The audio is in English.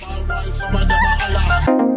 Some of them are